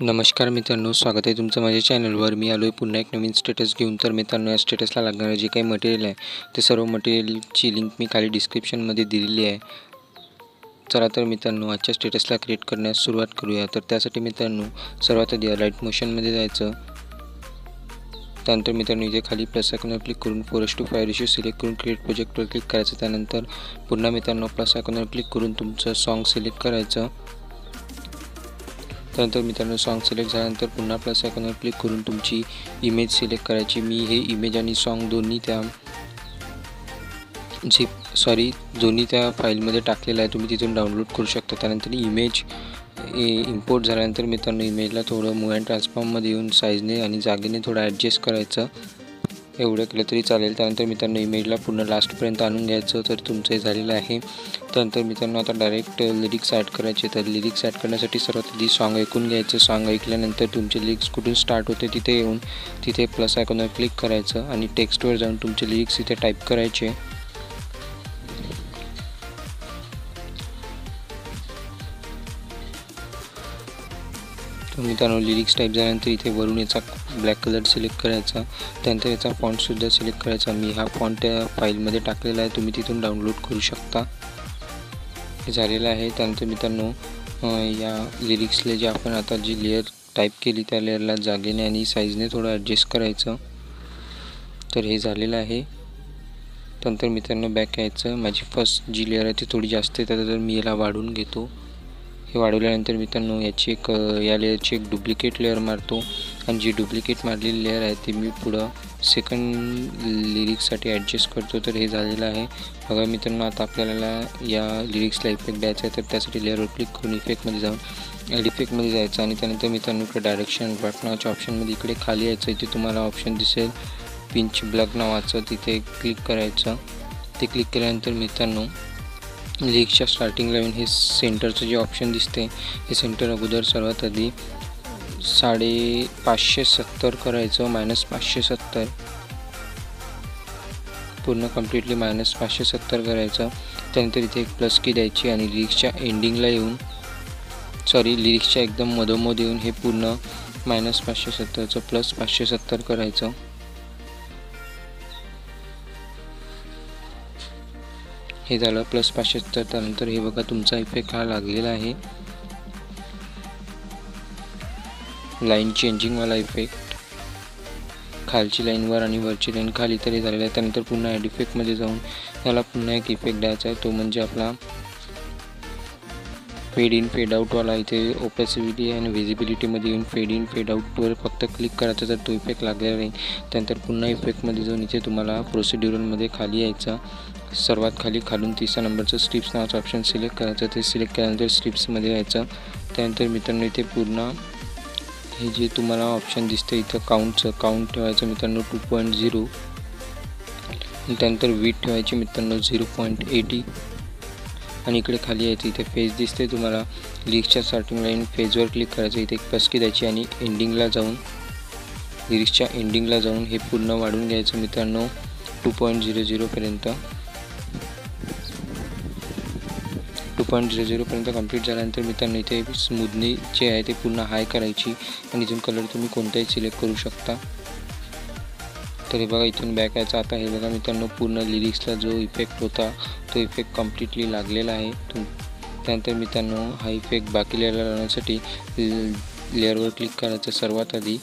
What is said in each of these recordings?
नमस्कार मित्रांनो स्वागत आहे तुमचं माझ्या चॅनलवर. मी आलो आहे पुन्हा एक नवीन स्टेटस घेऊन. तर मित्रांनो या स्टेटसला लागणारं जे काही मटेरियल आहे ते सर्व मटेरियलची लिंक मी खाली डिस्क्रिप्शनमध्ये दिलेली आहे. चला तर मित्रांनो आजच्या स्टेटसला क्रिएट करण्यास सुरुवात करूया. तर त्यासाठी मित्रांनो सर्वात आधी राईट मोशनमध्ये जायचं. त्यानंतर मित्रांनो इथे खाली प्लस आयकॉनवर क्लिक करून four is to five ratio select करून क्रिएट प्रोजेक्टवर क्लिक करायचं. त्यानंतर पुन्हा मित्रांनो प्लस आयकॉनवर क्लिक करून तुमचं सॉन्ग सिलेक्ट करायचं. त्यानंतर मित्रांनो सॉन्ग सिलेक्ट झाल्यानंतर पुन्हा प्लस आयकॉनवर क्लिक करून तुमची इमेज सिलेक्ट करायची. मी हे इमेज आणि सॉन्ग दोन्ही त्या झिप सॉरी दोन्ही त्या फाईलमध्ये टाकलेलं आहे. तुम्ही तिथून डाउनलोड करू शकता. त्यानंतर इमेज इम्पोर्ट झाल्यानंतर मित्रांनो इमेजला थोडं मूव अँड ट्रान्सफॉर्ममध्ये येऊन साईजने आणि जागेने थोडं ॲडजस्ट करायचं. एवढं केलं तरी चालेल. त्यानंतर मित्रांनो इमेजला पूर्ण लास्टपर्यंत आणून घ्यायचं. तर तुमचं हे झालेलं आहे. त्यानंतर मित्रांनो आता डायरेक्ट लिरिक्स ॲड करायचे. तर लिरिक्स ॲड करण्यासाठी सर्वात आधी सॉन्ग ऐकून घ्यायचं. सॉन्ग ऐकल्यानंतर तुमचे लिरिक्स कुठून स्टार्ट होते तिथे येऊन तिथे प्लस आयकॉनवर क्लिक करायचं. आणि टेक्स्टवर जाऊन तुमचे लिरिक्स इथे टाईप करायचे. तर मित्रांनो लिरिक्स टाईप झाल्यानंतर इथे वरून याचा ब्लॅक कलर सिलेक्ट करायचा. त्यानंतर याचा फॉन्टसुद्धा सिलेक्ट करायचा. मी हा फॉन्ट त्या फाईलमध्ये टाकलेला आहे. तुम्ही तिथून डाउनलोड करू शकता. हे झालेलं आहे. त्यानंतर मित्रांनो या लिरिक्सला जे आपण आता जी लेअर टाईप केली त्या लेअरला जागेने आणि साईजने थोडं ॲडजस्ट करायचं. तर हे झालेलं आहे. त्यानंतर मित्रांनो बॅक यायचं. माझी फर्स्ट जी लेअर आहे ती थोडी जास्त आहे. तर मी याला वाढून घेतो. हे वाढवल्यानंतर मित्रांनो याची एक या लेअरची एक डुप्लिकेट लेअर मारतो. आणि जी डुप्लिकेट मारलेली लेअर आहे ती मी पुढं सेकंड लिरिक्ससाठी ॲडजस्ट करतो. तर हे झालेलं आहे. बघा मित्रांनो आता आपल्याला या लिरिक्सला इफेक्ट द्यायचा आहे तर त्यासाठी लेअरवर क्लिक करून इफेक्टमध्ये जाऊन ॲड इफेक्टमध्ये जायचं. आणि त्यानंतर मित्रांनो इकडे डायरेक्शन ब्लॉक नावाच्या ऑप्शनमध्ये इकडे खाली यायचं. इथे तुम्हाला ऑप्शन दिसेल. पिंच ब्लॉक नावाचं तिथे क्लिक करायचं. ते क्लिक केल्यानंतर मित्रांनो म्हणजे लीगच्या स्टार्टिंगला येऊन हे सेंटरचं जे ऑप्शन दिसते हे सेंटर अगोदर सर्वात आधी साडे पाचशे सत्तर करायचं मायनस पाचशे सत्तर. पूर्ण कम्प्लिटली मायनस पाचशे सत्तर करायचं. त्यानंतर इथे एक प्लस की द्यायची आणि लिरिक्सच्या एंडिंगला येऊन सॉरी लिरिक्सच्या एकदम मधोमध येऊन हे पूर्ण मायनस पाचशे सत्तरचं प्लस पाचशे सत्तर करायचं. हे झालं प्लस पाचशे सत्तर त्यानंतर हे बघा तुमचा इफेक्ट हा लागलेला आहे. लाईन चेंजिंगवाला इफेक्ट खालची लाईन वर आणि वरची लाईन खाली तरी झालेला आहे. त्यानंतर पुन्हा ॲड इफेक्टमध्ये जाऊन त्याला पुन्हा एक इफेक्ट द्यायचा आहे. तो म्हणजे आपला फेड इन फेड आउटवाला इथे ओपेसिव्हिटी आणि व्हिजिबिलिटीमध्ये येऊन फेड इन फेड आउटवर फक्त क्लिक करायचा तर तो इफेक्ट लागलेला नाही. त्यानंतर पुन्हा इफेक्टमध्ये जाऊन इथे तुम्हाला प्रोसिड्युरलमध्ये खाली यायचा. सर्वात खाली खालून तिसऱ्या नंबरचं स्ट्रिप्स नावाचं ऑप्शन सिलेक्ट करायचं. ते सिलेक्ट केल्यानंतर स्ट्रिप्समध्ये यायचं. त्यानंतर मित्रांनो इथे पूर्ण हे जे तुम्हाला ऑप्शन दिसतं इथं काउंटचं काउंट ठेवायचं मित्रांनो टू पॉईंट झिरो त्यानंतर वीट ठेवायची मित्रांनो झिरो पॉईंट एटी आणि इकडे खाली यायचं इथे फेज दिसते तुम्हाला. लिरिक्सच्या स्टार्टिंग लाईन फेजवर क्लिक करायचं इथे एक प्लस द्यायची आणि एंडिंगला जाऊन लिरिक्सच्या एंडिंगला जाऊन हे पूर्ण वाढून घ्यायचं मित्रांनो. टू पॉईंट झिरो झिरोपर्यंत टू पॉईंट झिरो झिरोपर्यंत कंप्लीट झाल्यानंतर मित्रांनो इथे स्मूदनी जे आहे ते पूर्ण हाय करायची आणि इथून कलर तुम्ही कोणताही सिलेक्ट करू शकता. तर हे बघा इथून बॅक यायचा. आता हे बघा मित्रांनो पूर्ण लिरिक्सला जो इफेक्ट होता तो इफेक्ट कम्प्लिटली लागलेला आहे. तुम त्यानंतर मित्रांनो हा इफेक्ट बाकी लेअरला लावण्यासाठी लेअरवर क्लिक करायचं सर्वात आधी.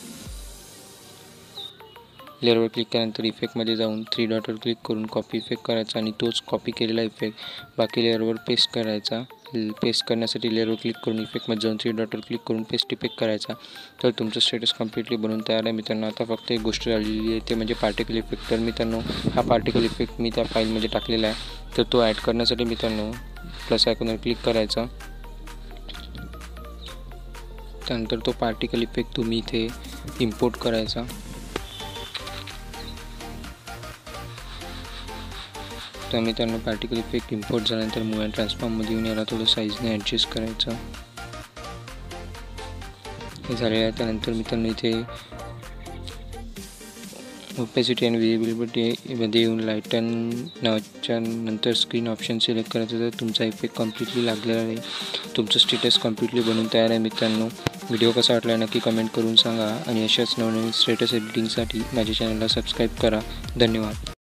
लेअरवर क्लिक केल्यानंतर इफेक्टमध्ये जाऊन थ्री डॉटवर क्लिक करून कॉपी इफेक्ट करायचा आणि तोच कॉपी केलेला इफेक्ट बाकी लेअरवर पेस्ट करायचा. पेस्ट करण्यासाठी लेअरवर क्लिक करून इफेक्टमध्ये जाऊन थ्री डॉटवर क्लिक करून पेस्ट इफेक्ट करायचा. तर तुमचं स्टेटस कम्प्लिटली बनवून तयार आहे मित्रांनो. आता फक्त एक गोष्ट राहिलेली आहे ते म्हणजे पार्टिकल इफेक्ट तर मित्रांनो हा पार्टिकल इफेक्ट मी त्या फाईलमध्ये टाकलेला आहे. तर तो ॲड करण्यासाठी मित्रांनो प्लस आयकॉनवर क्लिक करायचा. त्यानंतर तो पार्टिकल इफेक्ट तुम्ही इथे इम्पोर्ट करायचा. तर मित्रांनो पार्टिकल इफेक्ट इम्पोर्ट झाल्यानंतर मुळे ट्रान्सफॉर्ममध्ये येऊन याला थोडं साईजने ॲडजस्ट करायचं. हे झालेलं आहे. त्यानंतर मित्रांनो इथे ओपेसिटी आणि विजिबिलिटीमध्ये येऊन लाईटन नावाच्या नंतर स्क्रीन ऑप्शन सिलेक्ट करायचं तर तुमचा इफेक्ट कम्प्लिटली लागलेला आहे तुमचं स्टेटस कम्प्लिटली बनून तयार आहे मित्रांनो. व्हिडिओ कसा वाटला नक्की कमेंट करून सांगा आणि अशाच नवनवीन स्टेटस एडिटिंगसाठी माझ्या चॅनलला सबस्क्राईब करा. धन्यवाद.